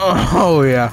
oh yeah.